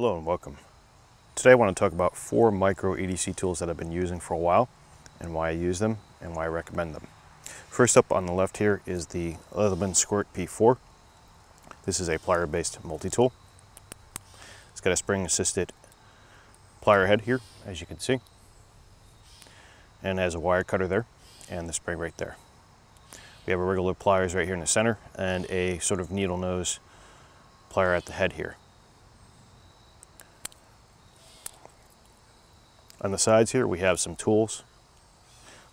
Hello and welcome. Today I want to talk about four micro EDC tools that I've been using for a while and why I use them and why I recommend them. First up on the left here is the Leatherman Squirt P4. This is a plier based multi-tool. It's got a spring assisted plier head here as you can see and has a wire cutter there and the spring right there. We have a regular pliers right here in the center and a sort of needle nose plier at the head here. On the sides here, we have some tools.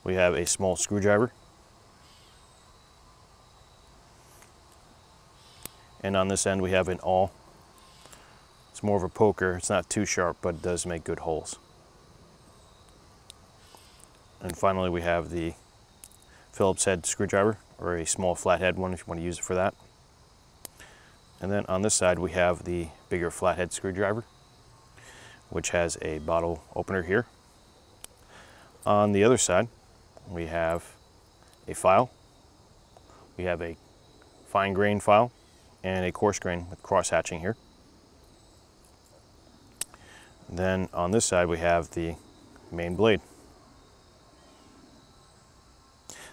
We have a small screwdriver. And on this end, we have an awl. It's more of a poker. It's not too sharp, but it does make good holes. And finally, we have the Phillips head screwdriver, or a small flathead one if you want to use it for that. And then on this side, we have the bigger flathead screwdriver which has a bottle opener here. On the other side, we have a file. We have a fine grain file and a coarse grain with cross hatching here. then on this side, we have the main blade.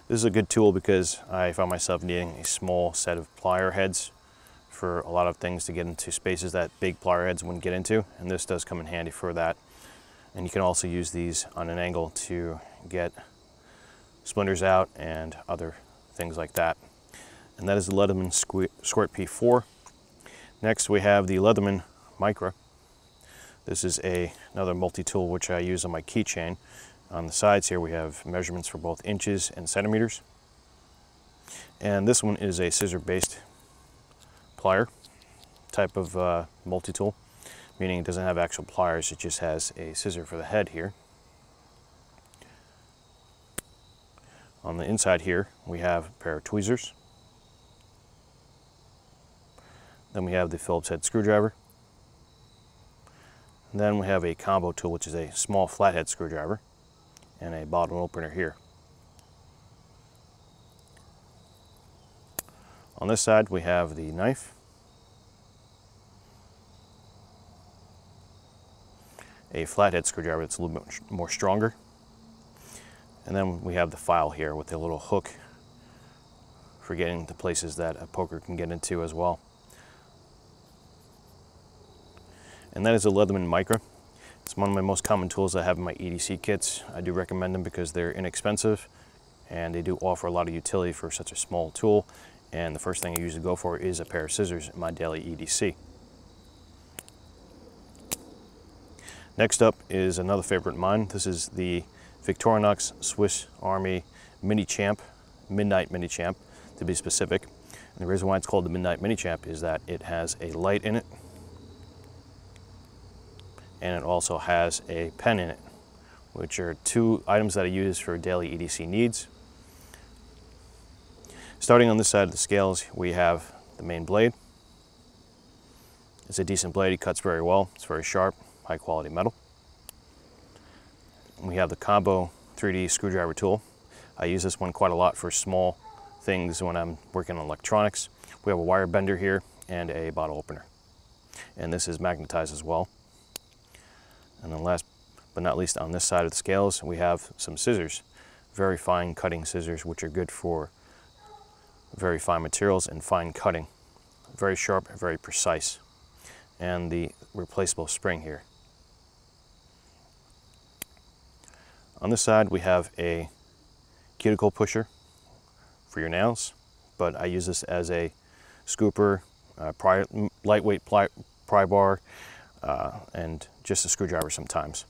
This is a good tool because I found myself needing a small set of plier heads for a lot of things to get into spaces that big plier heads wouldn't get into, and this does come in handy for that. And you can also use these on an angle to get splinters out and other things like that. And that is the Leatherman Squirt P4. Next we have the Leatherman Micra. This is a, another multi-tool which I use on my keychain. On the sides here we have measurements for both inches and centimeters. And this one is a scissor based plier type of uh, multi-tool, meaning it doesn't have actual pliers, it just has a scissor for the head here. On the inside here, we have a pair of tweezers. Then we have the Phillips head screwdriver. And then we have a combo tool, which is a small flathead screwdriver and a bottle opener here. On this side, we have the knife. A flathead screwdriver that's a little bit more stronger. And then we have the file here with a little hook for getting into places that a poker can get into as well. And that is a Leatherman Micra. It's one of my most common tools I have in my EDC kits. I do recommend them because they're inexpensive and they do offer a lot of utility for such a small tool and the first thing I usually go for is a pair of scissors in my daily EDC. Next up is another favorite of mine. This is the Victorinox Swiss Army Mini Champ, Midnite Mini Champ to be specific. And the reason why it's called the Midnite Mini Champ is that it has a light in it and it also has a pen in it, which are two items that I use for daily EDC needs. Starting on this side of the scales, we have the main blade. It's a decent blade, it cuts very well. It's very sharp, high quality metal. We have the combo 3D screwdriver tool. I use this one quite a lot for small things when I'm working on electronics. We have a wire bender here and a bottle opener. And this is magnetized as well. And then last but not least on this side of the scales, we have some scissors. Very fine cutting scissors, which are good for very fine materials and fine cutting. Very sharp, very precise. And the replaceable spring here. On this side we have a cuticle pusher for your nails, but I use this as a scooper, uh, pry, lightweight pry, pry bar, uh, and just a screwdriver sometimes.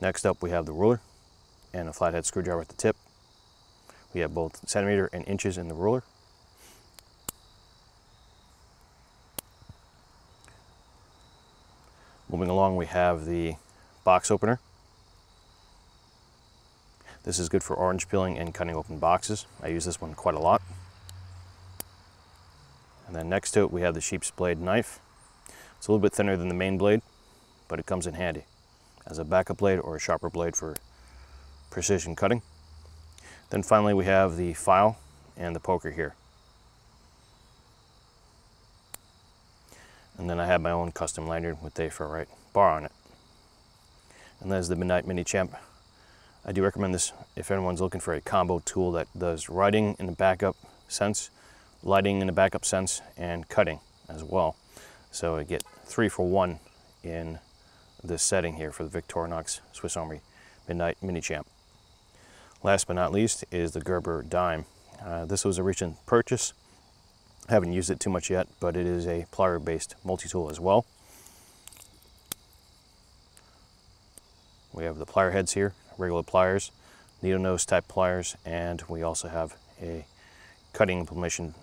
Next up we have the ruler and a flathead screwdriver at the tip. We have both centimeter and inches in the ruler. Moving along, we have the box opener. This is good for orange peeling and cutting open boxes. I use this one quite a lot. And then next to it, we have the sheep's blade knife. It's a little bit thinner than the main blade, but it comes in handy as a backup blade or a sharper blade for precision cutting. Then finally we have the file and the poker here. And then I have my own custom lanyard with a right bar on it. And that is the Midnite Mini Champ. I do recommend this if anyone's looking for a combo tool that does writing in the backup sense, lighting in the backup sense, and cutting as well. So I get three for one in this setting here for the Victorinox Swiss Army Midnite Mini Champ. Last but not least is the Gerber Dime. Uh, this was a recent purchase. I haven't used it too much yet, but it is a plier-based multi-tool as well. We have the plier heads here, regular pliers, needle nose type pliers, and we also have a cutting implementation,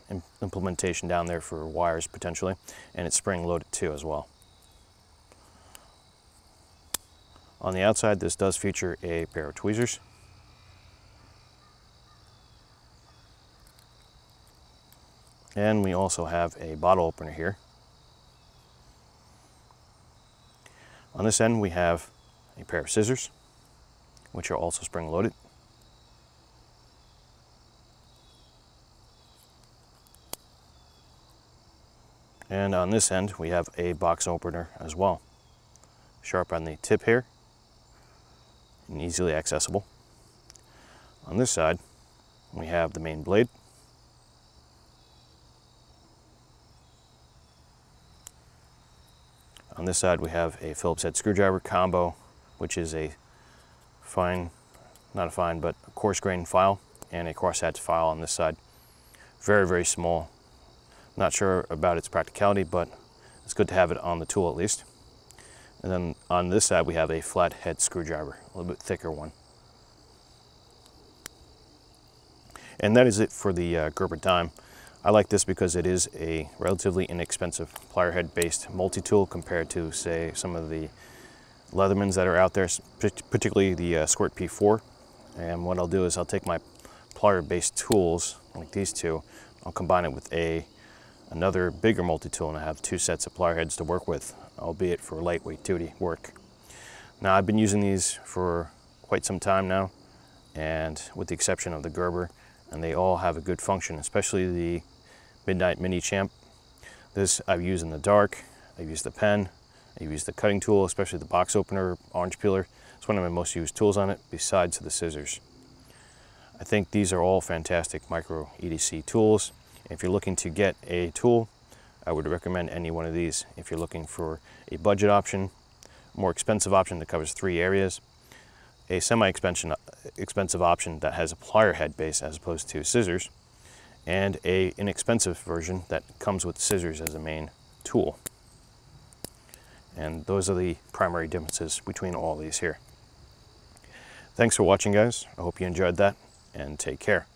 implementation down there for wires potentially, and it's spring loaded too as well. On the outside, this does feature a pair of tweezers. And we also have a bottle opener here. On this end, we have a pair of scissors, which are also spring loaded. And on this end, we have a box opener as well. Sharp on the tip here and easily accessible. On this side, we have the main blade. On this side, we have a Phillips head screwdriver combo, which is a fine, not a fine, but a coarse grain file and a crosshatch file on this side. Very, very small. Not sure about its practicality, but it's good to have it on the tool at least. And then on this side, we have a flat head screwdriver, a little bit thicker one. And that is it for the uh, Gerber Dime. I like this because it is a relatively inexpensive plier head based multi-tool compared to say some of the Leathermans that are out there, particularly the uh, Squirt P4. And what I'll do is I'll take my plier based tools like these two, I'll combine it with a another bigger multi-tool and I have two sets of plier heads to work with albeit for lightweight duty work. Now I've been using these for quite some time now, and with the exception of the Gerber, and they all have a good function, especially the Midnite Mini Champ. This I've used in the dark, I've used the pen, I've used the cutting tool, especially the box opener, orange peeler. It's one of my most used tools on it, besides the scissors. I think these are all fantastic micro EDC tools. If you're looking to get a tool I would recommend any one of these if you're looking for a budget option, more expensive option that covers three areas, a semi-expensive option that has a plier head base as opposed to scissors, and a inexpensive version that comes with scissors as a main tool. And those are the primary differences between all these here. Thanks for watching guys. I hope you enjoyed that and take care.